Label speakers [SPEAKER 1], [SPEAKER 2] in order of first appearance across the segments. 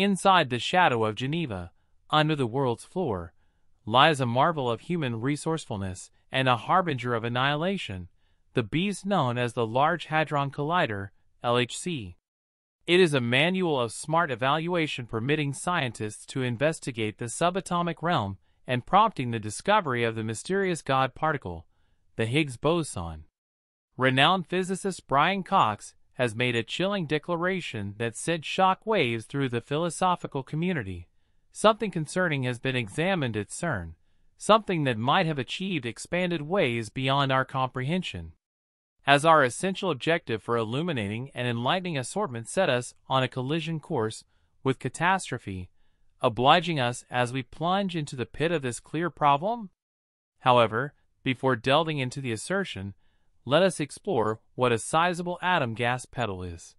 [SPEAKER 1] Inside the shadow of Geneva, under the world's floor, lies a marvel of human resourcefulness and a harbinger of annihilation, the beast known as the Large Hadron Collider, LHC. It is a manual of smart evaluation permitting scientists to investigate the subatomic realm and prompting the discovery of the mysterious God particle, the Higgs boson. Renowned physicist Brian Cox has made a chilling declaration that sent shock waves through the philosophical community. Something concerning has been examined at CERN, something that might have achieved expanded ways beyond our comprehension. As our essential objective for illuminating and enlightening assortment set us on a collision course with catastrophe, obliging us as we plunge into the pit of this clear problem? However, before delving into the assertion, let us explore what a sizable atom gas pedal is.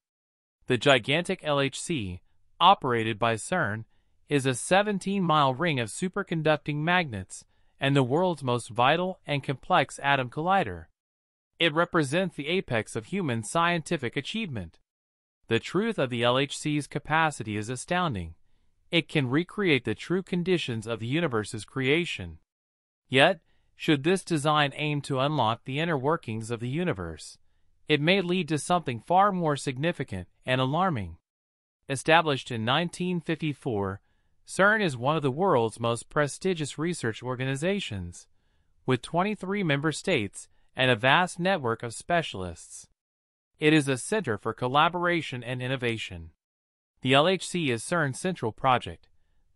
[SPEAKER 1] The gigantic LHC, operated by CERN, is a 17-mile ring of superconducting magnets and the world's most vital and complex atom collider. It represents the apex of human scientific achievement. The truth of the LHC's capacity is astounding. It can recreate the true conditions of the universe's creation. Yet, should this design aim to unlock the inner workings of the universe, it may lead to something far more significant and alarming. Established in 1954, CERN is one of the world's most prestigious research organizations, with 23 member states and a vast network of specialists. It is a center for collaboration and innovation. The LHC is CERN's central project,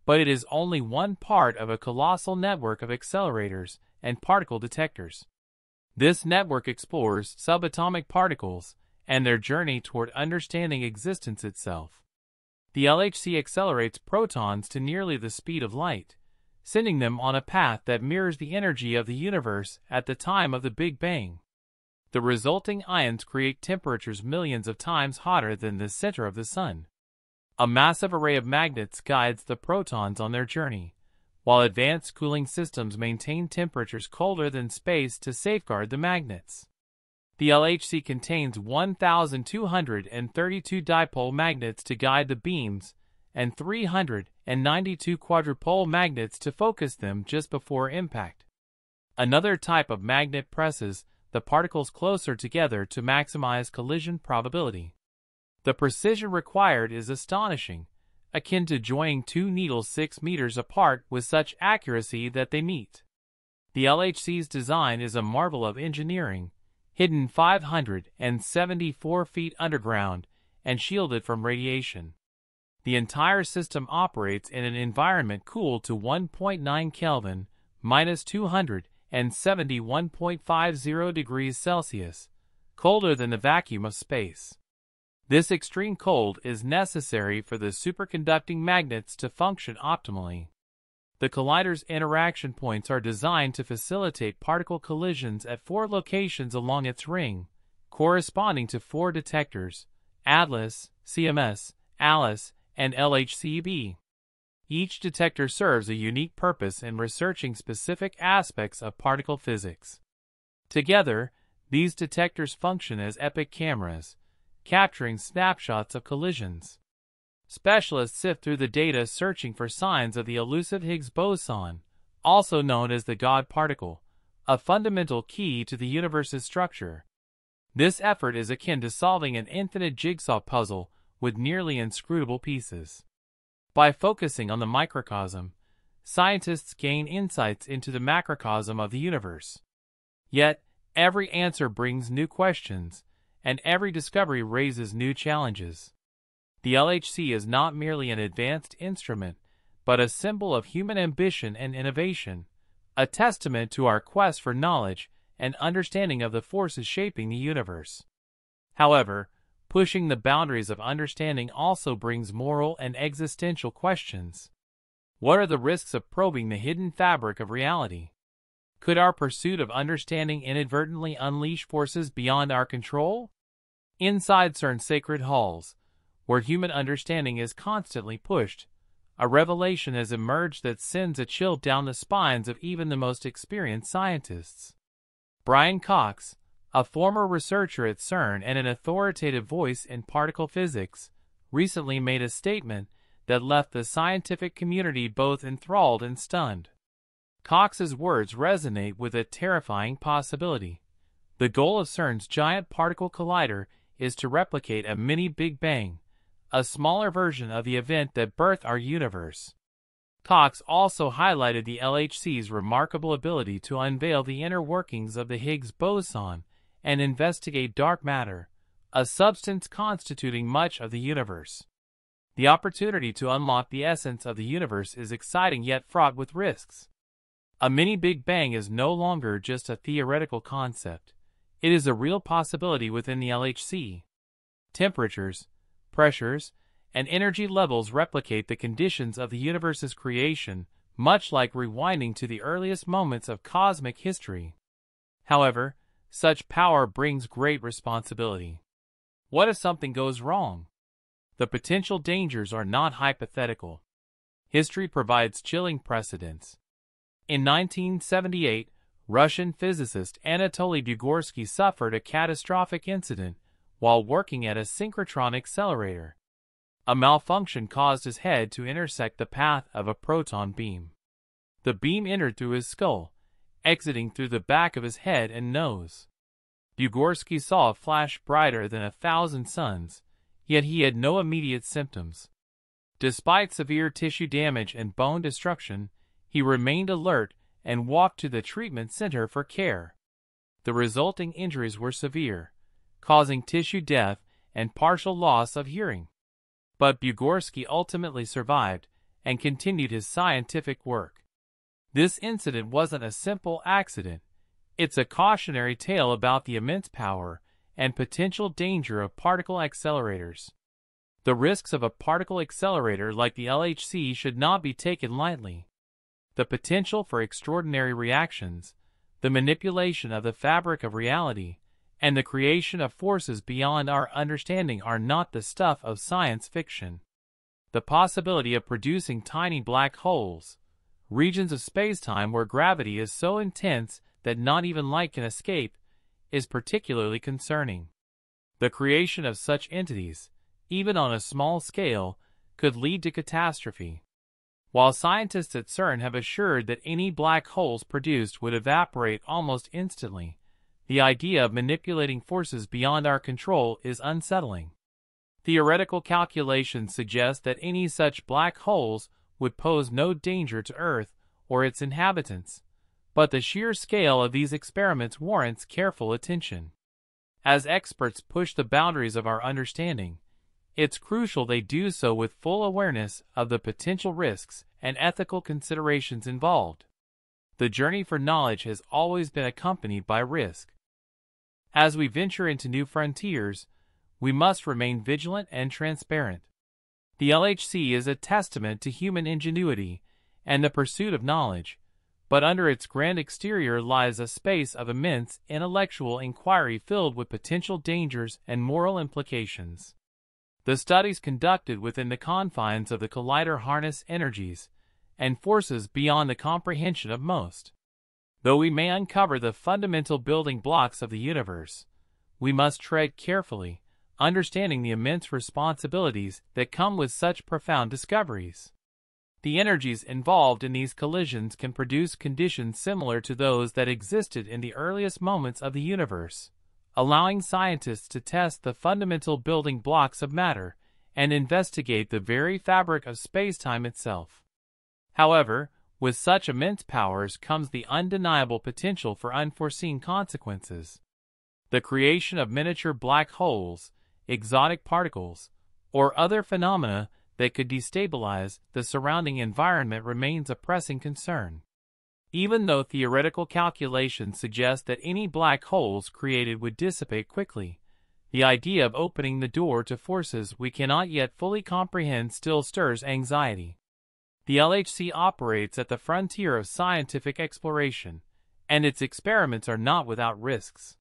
[SPEAKER 1] but it is only one part of a colossal network of accelerators and particle detectors. This network explores subatomic particles and their journey toward understanding existence itself. The LHC accelerates protons to nearly the speed of light, sending them on a path that mirrors the energy of the universe at the time of the Big Bang. The resulting ions create temperatures millions of times hotter than the center of the Sun. A massive array of magnets guides the protons on their journey, while advanced cooling systems maintain temperatures colder than space to safeguard the magnets. The LHC contains 1,232 dipole magnets to guide the beams and 392 quadrupole magnets to focus them just before impact. Another type of magnet presses the particles closer together to maximize collision probability. The precision required is astonishing, akin to joining two needles 6 meters apart with such accuracy that they meet. The LHC's design is a marvel of engineering, hidden 574 feet underground and shielded from radiation. The entire system operates in an environment cooled to 1.9 Kelvin, minus 271.50 degrees Celsius, colder than the vacuum of space. This extreme cold is necessary for the superconducting magnets to function optimally. The collider's interaction points are designed to facilitate particle collisions at four locations along its ring, corresponding to four detectors ATLAS, CMS, ALICE, and LHCb. Each detector serves a unique purpose in researching specific aspects of particle physics. Together, these detectors function as epic cameras, capturing snapshots of collisions. Specialists sift through the data searching for signs of the elusive Higgs boson, also known as the God particle, a fundamental key to the universe's structure. This effort is akin to solving an infinite jigsaw puzzle with nearly inscrutable pieces. By focusing on the microcosm, scientists gain insights into the macrocosm of the universe. Yet, every answer brings new questions, and every discovery raises new challenges. The LHC is not merely an advanced instrument, but a symbol of human ambition and innovation, a testament to our quest for knowledge and understanding of the forces shaping the universe. However, pushing the boundaries of understanding also brings moral and existential questions. What are the risks of probing the hidden fabric of reality? Could our pursuit of understanding inadvertently unleash forces beyond our control? Inside CERN's sacred halls, where human understanding is constantly pushed, a revelation has emerged that sends a chill down the spines of even the most experienced scientists. Brian Cox, a former researcher at CERN and an authoritative voice in particle physics, recently made a statement that left the scientific community both enthralled and stunned. Cox's words resonate with a terrifying possibility. The goal of CERN's Giant Particle Collider is to replicate a mini Big Bang, a smaller version of the event that birthed our universe. Cox also highlighted the LHC's remarkable ability to unveil the inner workings of the Higgs boson and investigate dark matter, a substance constituting much of the universe. The opportunity to unlock the essence of the universe is exciting yet fraught with risks. A mini Big Bang is no longer just a theoretical concept. It is a real possibility within the LHC. Temperatures, pressures, and energy levels replicate the conditions of the universe's creation, much like rewinding to the earliest moments of cosmic history. However, such power brings great responsibility. What if something goes wrong? The potential dangers are not hypothetical. History provides chilling precedents. In 1978, Russian physicist Anatoly Bugorsky suffered a catastrophic incident while working at a synchrotron accelerator. A malfunction caused his head to intersect the path of a proton beam. The beam entered through his skull, exiting through the back of his head and nose. Bugorsky saw a flash brighter than a thousand suns, yet he had no immediate symptoms. Despite severe tissue damage and bone destruction, he remained alert and walked to the treatment center for care. The resulting injuries were severe, causing tissue death and partial loss of hearing. But Bugorsky ultimately survived and continued his scientific work. This incident wasn't a simple accident. It's a cautionary tale about the immense power and potential danger of particle accelerators. The risks of a particle accelerator like the LHC should not be taken lightly the potential for extraordinary reactions, the manipulation of the fabric of reality, and the creation of forces beyond our understanding are not the stuff of science fiction. The possibility of producing tiny black holes, regions of spacetime where gravity is so intense that not even light can escape, is particularly concerning. The creation of such entities, even on a small scale, could lead to catastrophe. While scientists at CERN have assured that any black holes produced would evaporate almost instantly, the idea of manipulating forces beyond our control is unsettling. Theoretical calculations suggest that any such black holes would pose no danger to Earth or its inhabitants, but the sheer scale of these experiments warrants careful attention. As experts push the boundaries of our understanding, it's crucial they do so with full awareness of the potential risks and ethical considerations involved. The journey for knowledge has always been accompanied by risk. As we venture into new frontiers, we must remain vigilant and transparent. The LHC is a testament to human ingenuity and the pursuit of knowledge, but under its grand exterior lies a space of immense intellectual inquiry filled with potential dangers and moral implications. The studies conducted within the confines of the collider harness energies and forces beyond the comprehension of most. Though we may uncover the fundamental building blocks of the universe, we must tread carefully, understanding the immense responsibilities that come with such profound discoveries. The energies involved in these collisions can produce conditions similar to those that existed in the earliest moments of the universe allowing scientists to test the fundamental building blocks of matter and investigate the very fabric of spacetime itself. However, with such immense powers comes the undeniable potential for unforeseen consequences. The creation of miniature black holes, exotic particles, or other phenomena that could destabilize the surrounding environment remains a pressing concern. Even though theoretical calculations suggest that any black holes created would dissipate quickly, the idea of opening the door to forces we cannot yet fully comprehend still stirs anxiety. The LHC operates at the frontier of scientific exploration, and its experiments are not without risks.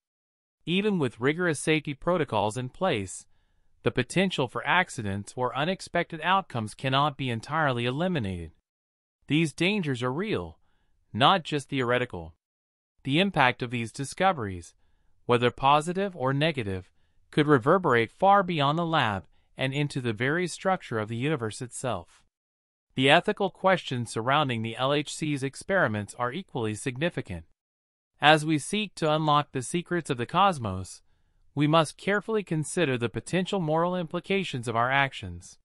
[SPEAKER 1] Even with rigorous safety protocols in place, the potential for accidents or unexpected outcomes cannot be entirely eliminated. These dangers are real, not just theoretical. The impact of these discoveries, whether positive or negative, could reverberate far beyond the lab and into the very structure of the universe itself. The ethical questions surrounding the LHC's experiments are equally significant. As we seek to unlock the secrets of the cosmos, we must carefully consider the potential moral implications of our actions.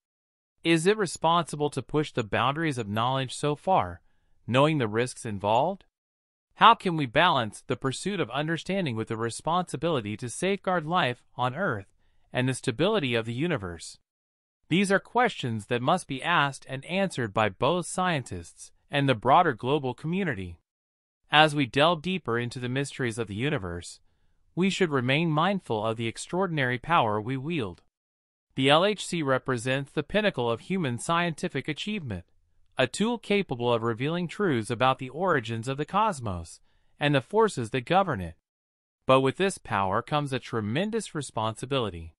[SPEAKER 1] Is it responsible to push the boundaries of knowledge so far, knowing the risks involved? How can we balance the pursuit of understanding with the responsibility to safeguard life on Earth and the stability of the universe? These are questions that must be asked and answered by both scientists and the broader global community. As we delve deeper into the mysteries of the universe, we should remain mindful of the extraordinary power we wield. The LHC represents the pinnacle of human scientific achievement, a tool capable of revealing truths about the origins of the cosmos and the forces that govern it. But with this power comes a tremendous responsibility.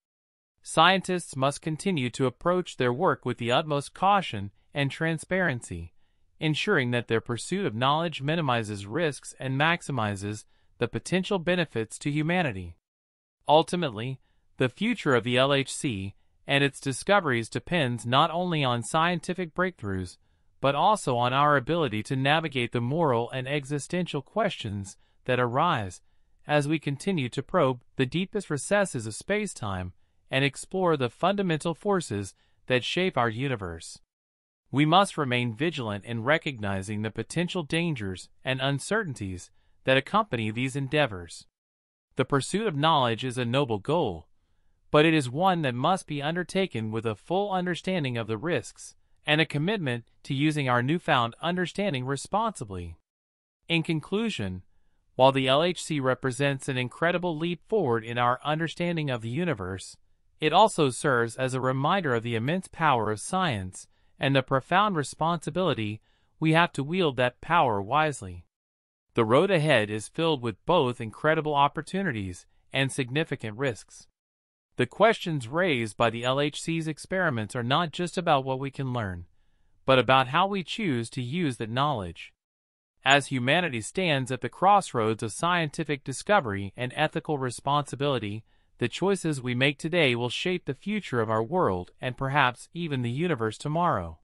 [SPEAKER 1] Scientists must continue to approach their work with the utmost caution and transparency, ensuring that their pursuit of knowledge minimizes risks and maximizes the potential benefits to humanity. Ultimately, the future of the LHC and its discoveries depends not only on scientific breakthroughs, but also on our ability to navigate the moral and existential questions that arise as we continue to probe the deepest recesses of space-time and explore the fundamental forces that shape our universe. We must remain vigilant in recognizing the potential dangers and uncertainties that accompany these endeavors. The pursuit of knowledge is a noble goal, but it is one that must be undertaken with a full understanding of the risks and a commitment to using our newfound understanding responsibly. In conclusion, while the LHC represents an incredible leap forward in our understanding of the universe, it also serves as a reminder of the immense power of science and the profound responsibility we have to wield that power wisely. The road ahead is filled with both incredible opportunities and significant risks. The questions raised by the LHC's experiments are not just about what we can learn, but about how we choose to use that knowledge. As humanity stands at the crossroads of scientific discovery and ethical responsibility, the choices we make today will shape the future of our world and perhaps even the universe tomorrow.